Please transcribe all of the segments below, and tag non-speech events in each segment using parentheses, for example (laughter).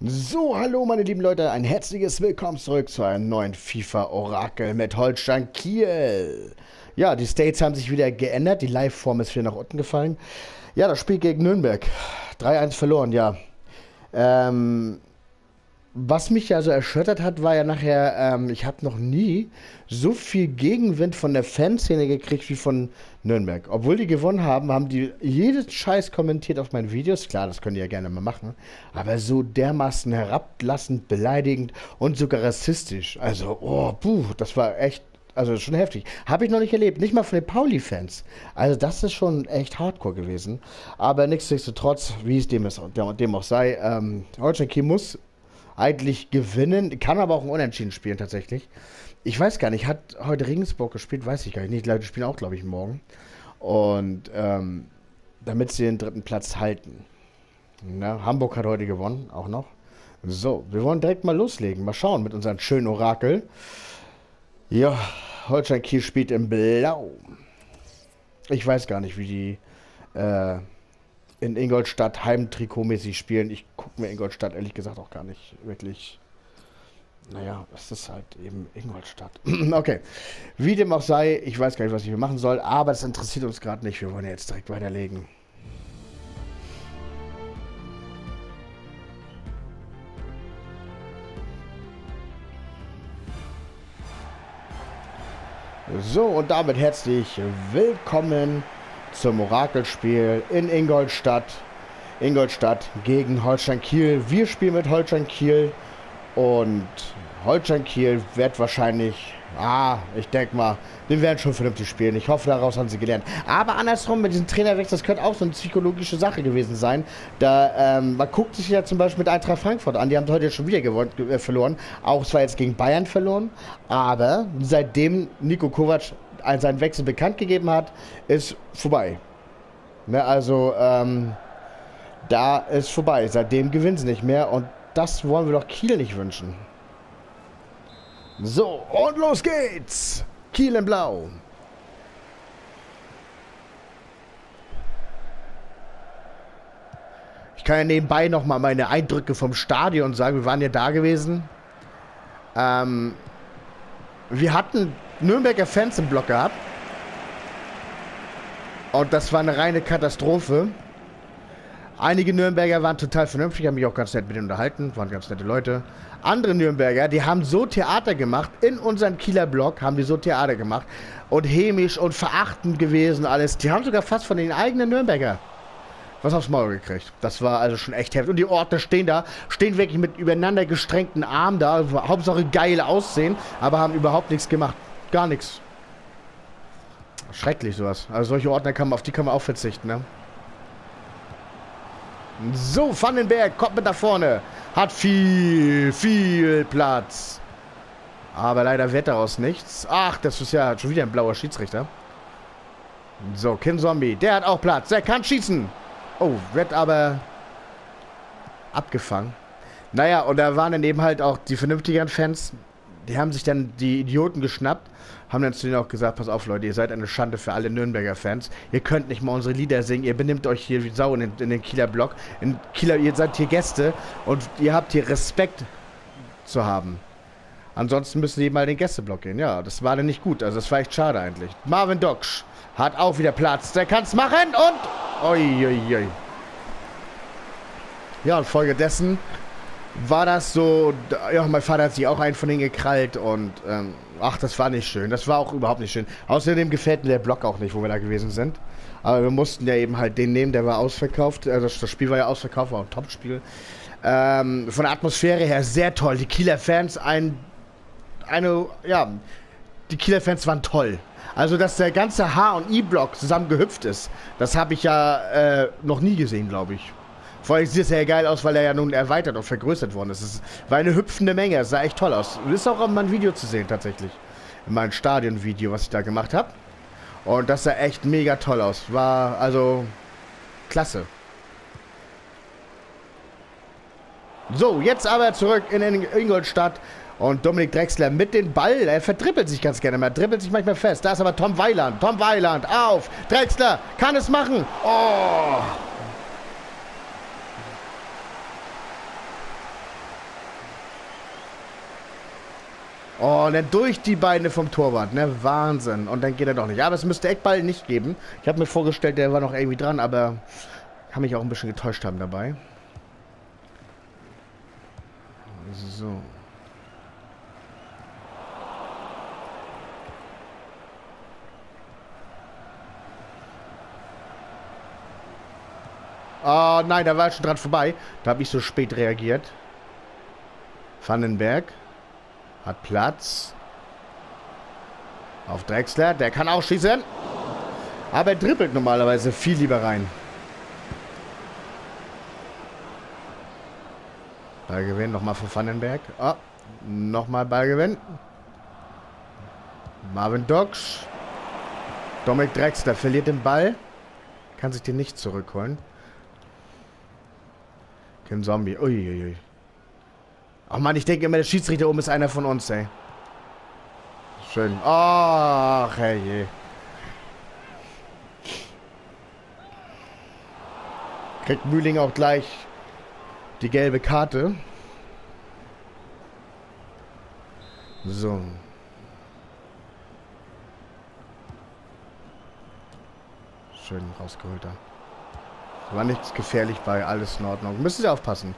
So, hallo meine lieben Leute, ein herzliches Willkommen zurück zu einem neuen FIFA-Orakel mit Holstein Kiel. Ja, die States haben sich wieder geändert, die Live-Form ist wieder nach unten gefallen. Ja, das Spiel gegen Nürnberg, 3-1 verloren, ja. Ähm, was mich ja so erschüttert hat, war ja nachher, ähm, ich habe noch nie so viel Gegenwind von der Fanszene gekriegt wie von Nürnberg. Obwohl die gewonnen haben, haben die jedes Scheiß kommentiert auf meinen Videos. Klar, das können die ja gerne mal machen. Aber so dermaßen herablassend, beleidigend und sogar rassistisch. Also, oh, puh, das war echt also schon heftig. Habe ich noch nicht erlebt. Nicht mal von den Pauli-Fans. Also das ist schon echt hardcore gewesen. Aber nichtsdestotrotz, wie es dem, ist, dem auch sei, ähm, Holstein Kiel muss eigentlich gewinnen, kann aber auch ein Unentschieden spielen tatsächlich. Ich weiß gar nicht, hat heute Regensburg gespielt, weiß ich gar nicht. Die Leute spielen auch, glaube ich, morgen. Und ähm, damit sie den dritten Platz halten. Na, Hamburg hat heute gewonnen, auch noch. So, wir wollen direkt mal loslegen. Mal schauen mit unserem schönen Orakel. Ja, Holstein Kiel spielt in Blau. Ich weiß gar nicht, wie die äh, in Ingolstadt Heimtrikotmäßig spielen. Ich gucke mir Ingolstadt ehrlich gesagt auch gar nicht wirklich. Naja, es ist halt eben Ingolstadt. (clears throat) okay. Wie dem auch sei, ich weiß gar nicht, was ich hier machen soll, aber das interessiert uns gerade nicht. Wir wollen jetzt direkt weiterlegen. So, und damit herzlich willkommen zum Orakelspiel in Ingolstadt. Ingolstadt gegen Holstein Kiel. Wir spielen mit Holstein Kiel und Holstein Kiel wird wahrscheinlich, ah, ich denke mal, den werden schon vernünftig spielen. Ich hoffe, daraus haben sie gelernt. Aber andersrum, mit diesem Trainerwechsel, das könnte auch so eine psychologische Sache gewesen sein. Da, ähm, man guckt sich ja zum Beispiel mit Eintracht Frankfurt an. Die haben heute schon wieder gewonnen, äh, verloren. Auch zwar jetzt gegen Bayern verloren, aber seitdem Nico Kovac seinen Wechsel bekannt gegeben hat, ist vorbei. Ne, also, ähm, da ist vorbei. Seitdem gewinnen sie nicht mehr und das wollen wir doch Kiel nicht wünschen. So, und los geht's! Kiel in Blau. Ich kann ja nebenbei nochmal meine Eindrücke vom Stadion sagen. Wir waren ja da gewesen. Ähm, wir hatten Nürnberger Fans im Block gehabt. Und das war eine reine Katastrophe. Einige Nürnberger waren total vernünftig, haben mich auch ganz nett mit denen unterhalten, waren ganz nette Leute. Andere Nürnberger, die haben so Theater gemacht, in unserem Kieler Block haben die so Theater gemacht und hämisch und verachtend gewesen alles. Die haben sogar fast von den eigenen Nürnberger was aufs Maul gekriegt. Das war also schon echt heftig. Und die Orte stehen da, stehen wirklich mit übereinander gestrengten Armen da, Hauptsache geil aussehen, aber haben überhaupt nichts gemacht. Gar nichts. Schrecklich sowas. Also solche Ordner kann man, auf die kann man auch verzichten, ne? So, Vandenberg kommt mit nach vorne. Hat viel, viel Platz. Aber leider wird daraus nichts. Ach, das ist ja schon wieder ein blauer Schiedsrichter. So, Kim Zombie. Der hat auch Platz. Der kann schießen. Oh, wird aber abgefangen. Naja, und da waren dann eben halt auch die vernünftigen Fans. Die haben sich dann die Idioten geschnappt haben dann zu denen auch gesagt, pass auf Leute, ihr seid eine Schande für alle Nürnberger Fans. Ihr könnt nicht mal unsere Lieder singen, ihr benimmt euch hier wie Sau in den, in den Kieler Block. In Kieler, ihr seid hier Gäste und ihr habt hier Respekt zu haben. Ansonsten müssen die mal den Gästeblock gehen. Ja, das war dann nicht gut. Also das war echt schade eigentlich. Marvin Doksch hat auch wieder Platz. Der kann's machen und... Oi, oi, oi. Ja, und folgedessen war das so, ja, mein Vater hat sich auch einen von denen gekrallt und ähm, ach, das war nicht schön. Das war auch überhaupt nicht schön. Außerdem gefällt mir der Block auch nicht, wo wir da gewesen sind. Aber wir mussten ja eben halt den nehmen, der war ausverkauft. Also das Spiel war ja ausverkauft, war ein Top-Spiel. Ähm, von der Atmosphäre her sehr toll. Die Kieler Fans, ein, eine, ja, die Kieler Fans waren toll. Also, dass der ganze H- und I-Block zusammen gehüpft ist, das habe ich ja äh, noch nie gesehen, glaube ich. Vor allem sieht es ja geil aus, weil er ja nun erweitert und vergrößert worden ist. Es war eine hüpfende Menge. Es sah echt toll aus. Ist auch in meinem Video zu sehen, tatsächlich. In meinem Stadionvideo, was ich da gemacht habe. Und das sah echt mega toll aus. War also klasse. So, jetzt aber zurück in Ingolstadt. Und Dominik Drexler mit dem Ball. Er vertrippelt sich ganz gerne. Er dribbelt sich manchmal fest. Da ist aber Tom Weiland. Tom Weiland auf. Drexler kann es machen. Oh. Oh, und dann durch die Beine vom Torwart, ne? Wahnsinn. Und dann geht er doch nicht. Aber es müsste Eckball nicht geben. Ich habe mir vorgestellt, der war noch irgendwie dran, aber kann mich auch ein bisschen getäuscht haben dabei. So. Oh nein, da war schon dran vorbei. Da habe ich so spät reagiert. Vandenberg hat Platz. Auf Drexler, der kann auch schießen. Aber er dribbelt normalerweise viel lieber rein. Ballgewinn nochmal von Vandenberg. Oh, nochmal Ballgewinn. Marvin Dox. Dominik Drexler verliert den Ball. Kann sich den nicht zurückholen. Kein Zombie. Uiuiui. Ach man, ich denke immer, der Schiedsrichter oben ist einer von uns, ey. Schön. Ach, herrje. Kriegt Mühling auch gleich die gelbe Karte. So. Schön rausgeholt da. War nichts gefährlich bei, alles in Ordnung. Müssen Sie aufpassen.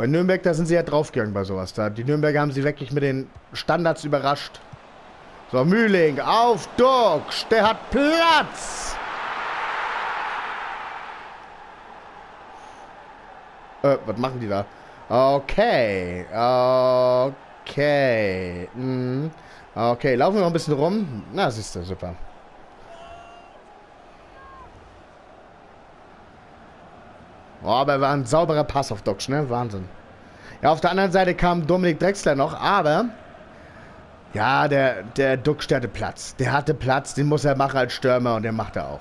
Bei Nürnberg, da sind sie ja draufgegangen bei sowas. Da, die Nürnberger haben sie wirklich mit den Standards überrascht. So, Mühling, auf Dux, der hat Platz. Äh, was machen die da? Okay, okay. Mhm. Okay, laufen wir noch ein bisschen rum. Na, siehst du, super. Oh, aber war ein sauberer Pass auf Docs, ne? Wahnsinn. Ja, auf der anderen Seite kam Dominik Drexler noch, aber ja, der, der Duck hatte Platz. Der hatte Platz, den muss er machen als Stürmer und den macht er auch.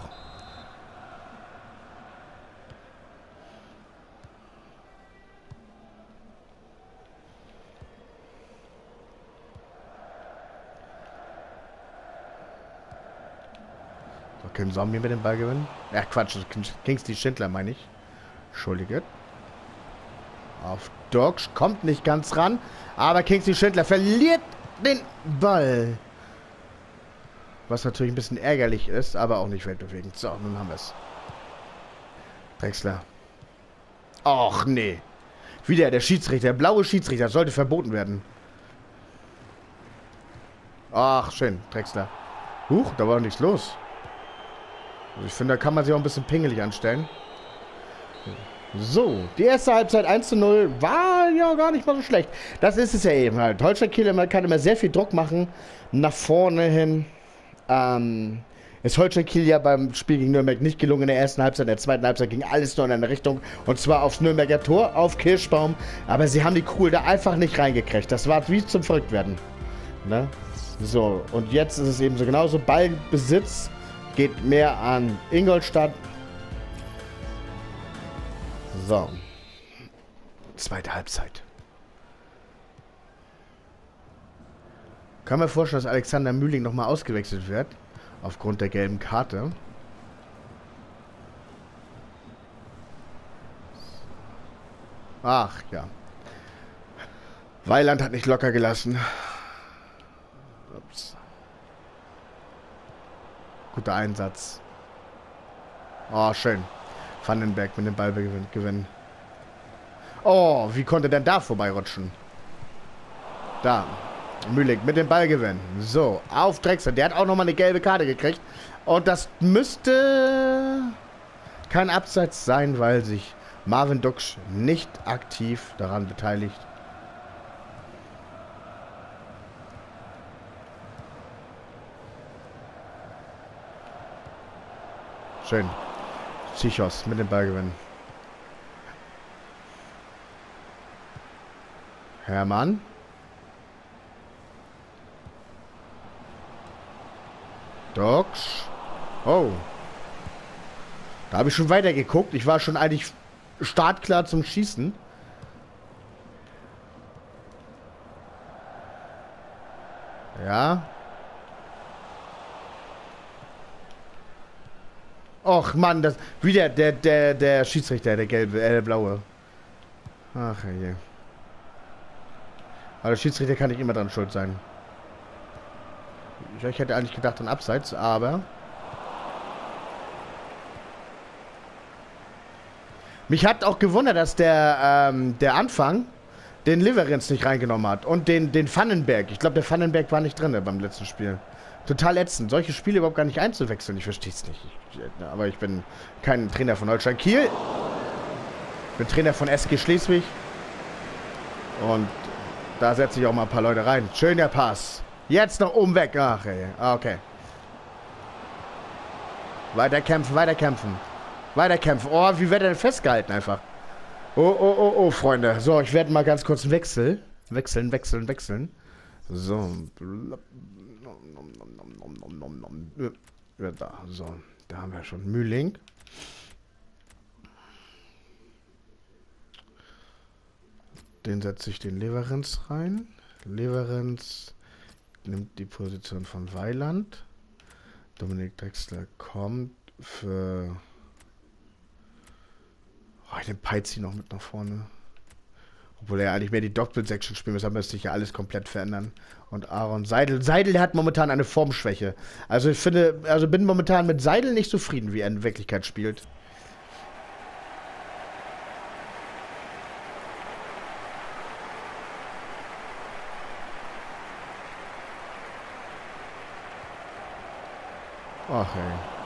So, können Zombie mit dem Ball gewinnen? Ja, Quatsch, Kingsley Schindler meine ich. Entschuldige. Auf Dogs kommt nicht ganz ran. Aber Kingsley Schindler verliert den Ball. Was natürlich ein bisschen ärgerlich ist, aber auch nicht weltbewegend. So, nun haben wir es. Drexler. Och, nee. Wieder der Schiedsrichter, der blaue Schiedsrichter, sollte verboten werden. Ach, schön, Drexler. Huch, da war nichts los. Also ich finde, da kann man sich auch ein bisschen pingelig anstellen. So, die erste Halbzeit 1 zu 0 war ja gar nicht mal so schlecht. Das ist es ja eben halt. Holstein Kiel kann immer sehr viel Druck machen nach vorne hin. Ähm, ist Holstein Kiel ja beim Spiel gegen Nürnberg nicht gelungen in der ersten Halbzeit. In der zweiten Halbzeit ging alles nur in eine Richtung. Und zwar aufs Nürnberger Tor, auf Kirschbaum. Aber sie haben die Kugel da einfach nicht reingekriegt. Das war wie zum Verrücktwerden. Ne? So, und jetzt ist es eben so genauso. Ballbesitz geht mehr an Ingolstadt. So. Zweite Halbzeit. Kann mir vorstellen, dass Alexander Mühling nochmal ausgewechselt wird. Aufgrund der gelben Karte. Ach, ja. Weiland hat nicht locker gelassen. Ups. Guter Einsatz. Oh, schön. Vandenberg mit dem Ball gewinnen. Oh, wie konnte denn da vorbeirutschen? Da. Mühlig mit dem Ball gewinnen. So, auf Drexler. Der hat auch nochmal eine gelbe Karte gekriegt. Und das müsste kein Abseits sein, weil sich Marvin Duksch nicht aktiv daran beteiligt. Schön. Psychos mit dem Ball gewinnen. Hermann. Docs. Oh. Da habe ich schon weiter geguckt. Ich war schon eigentlich startklar zum Schießen. Ja. Och Mann, das. Wieder der, der, der Schiedsrichter, der gelbe, äh, der blaue. Ach je. Aber der Schiedsrichter kann nicht immer dran schuld sein. Ich hätte eigentlich gedacht an Abseits, aber... Mich hat auch gewundert, dass der, ähm, der Anfang den Liverens nicht reingenommen hat. Und den, den Vandenberg. Ich glaube, der Vandenberg war nicht drin beim letzten Spiel. Total ätzend. Solche Spiele überhaupt gar nicht einzuwechseln. Ich verstehe es nicht. Ich, aber ich bin kein Trainer von Holstein Kiel. Ich bin Trainer von SG Schleswig. Und da setze ich auch mal ein paar Leute rein. Schöner Pass. Jetzt noch oben weg. Ach, ey. Ah, okay. Weiter kämpfen, weiter kämpfen. Weiter kämpfen. Oh, wie wird er denn festgehalten einfach? Oh, oh, oh, oh, Freunde. So, ich werde mal ganz kurz wechseln. Wechseln, wechseln, wechseln. So. Da, so. Da haben wir schon Mühling. Den setze ich den Leverenz rein. Leverenz nimmt die Position von Weiland. Dominik Drexler kommt für Oh, den Peizi noch mit nach vorne. Obwohl er ja eigentlich mehr die Doppel-Section spielen muss, es sich ja alles komplett verändern. Und Aaron Seidel. Seidel hat momentan eine Formschwäche. Also ich finde, also bin momentan mit Seidel nicht zufrieden, wie er in Wirklichkeit spielt. Ach ey.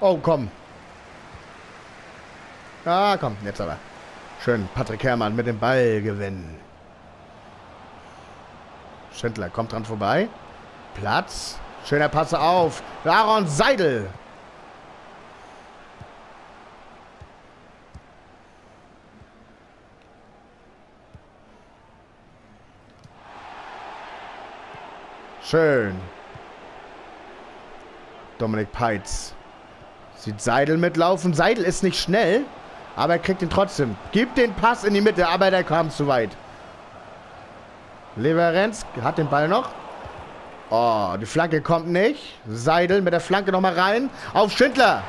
Oh, komm. Ah, komm, jetzt aber. Schön, Patrick Herrmann mit dem Ball gewinnen. Schindler kommt dran vorbei. Platz. Schöner Pass auf. Aaron Seidel. Schön. Dominik Peitz. Sieht Seidel mitlaufen. Seidel ist nicht schnell, aber er kriegt ihn trotzdem. Gibt den Pass in die Mitte, aber der kam zu weit. Leverenz hat den Ball noch. Oh, die Flanke kommt nicht. Seidel mit der Flanke nochmal rein. Auf Schindler.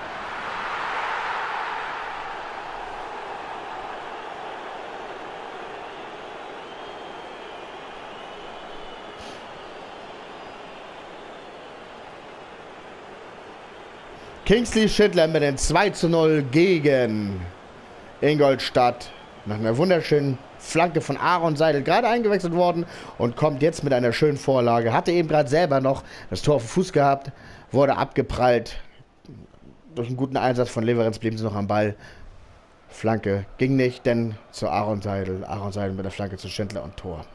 Kingsley Schindler mit den 2 zu 0 gegen Ingolstadt. Nach einer wunderschönen Flanke von Aaron Seidel gerade eingewechselt worden und kommt jetzt mit einer schönen Vorlage. Hatte eben gerade selber noch das Tor auf dem Fuß gehabt, wurde abgeprallt. Durch einen guten Einsatz von Leverenz blieben sie noch am Ball. Flanke ging nicht, denn zu Aaron Seidel. Aaron Seidel mit der Flanke zu Schindler und Tor.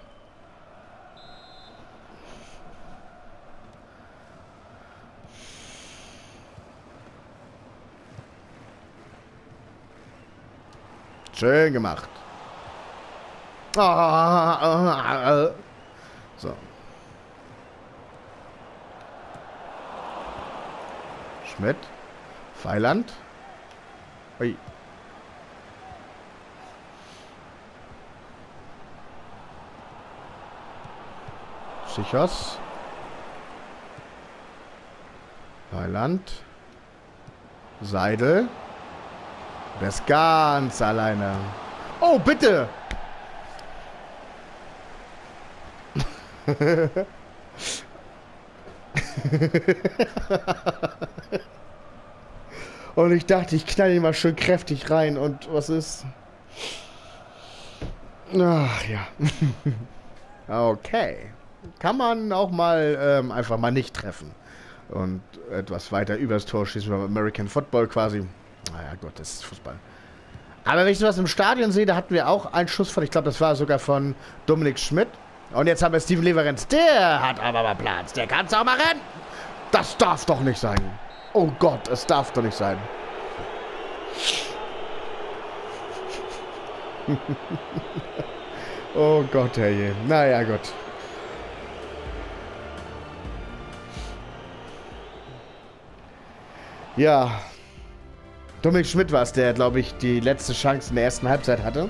Schön gemacht. So. Schmidt. Feiland. Ui. Sichers. Feiland. Seidel. Der ist ganz alleine. Oh, bitte! (laughs) und ich dachte, ich knall ihn mal schön kräftig rein. Und was ist? Ach ja. (laughs) okay. Kann man auch mal ähm, einfach mal nicht treffen. Und etwas weiter übers Tor schießen beim American Football quasi. Naja, Gott, das ist Fußball. Aber wenn ich sowas im Stadion sehe, da hatten wir auch einen Schuss von, ich glaube, das war sogar von Dominik Schmidt. Und jetzt haben wir Steven Leverenz. Der hat aber mal Platz. Der kann auch mal rennen. Das darf doch nicht sein. Oh Gott, es darf doch nicht sein. (laughs) oh Gott, herrje. Naja, Gott. Ja, Dominik Schmidt war es, der, glaube ich, die letzte Chance in der ersten Halbzeit hatte.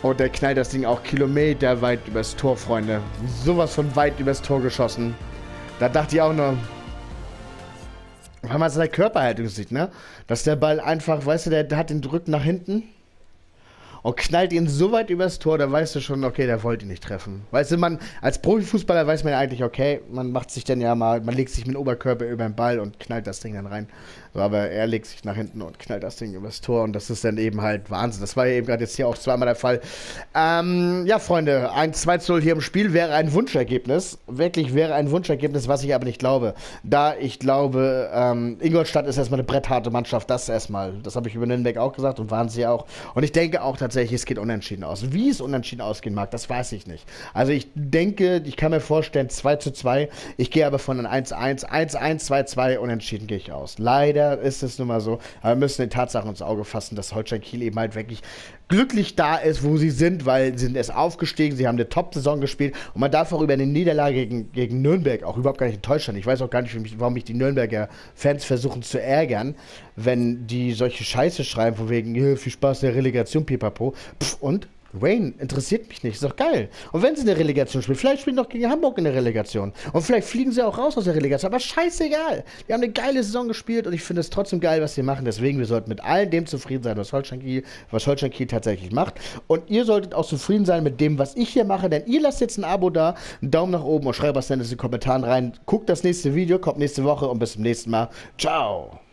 Und der knallt das Ding auch kilometerweit übers Tor, Freunde. Sowas von weit übers Tor geschossen. Da dachte ich auch nur, Weil man seine Körperhaltung sieht, ne? Dass der Ball einfach, weißt du, der, hat den Drück nach hinten und knallt ihn so weit übers Tor, da weißt du schon, okay, der wollte ihn nicht treffen. Weißt du, man, als Profifußballer weiß man ja eigentlich, okay, man macht sich dann ja mal, man legt sich mit dem Oberkörper über den Ball und knallt das Ding dann rein. Aber er legt sich nach hinten und knallt das Ding übers Tor und das ist dann eben halt Wahnsinn. Das war ja eben gerade jetzt hier auch zweimal der Fall. Ähm, ja, Freunde, ein 2 0 hier im Spiel wäre ein Wunschergebnis. Wirklich wäre ein Wunschergebnis, was ich aber nicht glaube. Da ich glaube, ähm, Ingolstadt ist erstmal eine brettharte Mannschaft, das erstmal. Das habe ich über Nürnberg auch gesagt und waren sie auch. Und ich denke auch tatsächlich, es geht unentschieden aus. Wie es unentschieden ausgehen mag, das weiß ich nicht. Also ich denke, ich kann mir vorstellen, 2 zu 2. Ich gehe aber von einem 1-1, 1-1, 2-2, unentschieden gehe ich aus. Leider ist es nun mal so. Aber wir müssen die Tatsache ins Auge fassen, dass Holstein Kiel eben halt wirklich glücklich da ist, wo sie sind, weil sie sind erst aufgestiegen, sie haben eine Top-Saison gespielt und man darf auch über eine Niederlage gegen, gegen Nürnberg auch überhaupt gar nicht enttäuscht sein. Ich weiß auch gar nicht, warum mich die Nürnberger Fans versuchen zu ärgern, wenn die solche Scheiße schreiben, von wegen, viel Spaß der Relegation, pipapo. Pff, und? Wayne interessiert mich nicht, ist doch geil. Und wenn sie in der Relegation spielen, vielleicht spielen doch gegen Hamburg in der Relegation. Und vielleicht fliegen sie auch raus aus der Relegation, aber scheißegal. Die haben eine geile Saison gespielt und ich finde es trotzdem geil, was sie machen. Deswegen, wir sollten mit all dem zufrieden sein, was Holstein Kiel, was Holstein Kiel tatsächlich macht. Und ihr solltet auch zufrieden sein mit dem, was ich hier mache, denn ihr lasst jetzt ein Abo da, einen Daumen nach oben und schreibt was denn in den Kommentaren rein. Guckt das nächste Video, kommt nächste Woche und bis zum nächsten Mal. Ciao.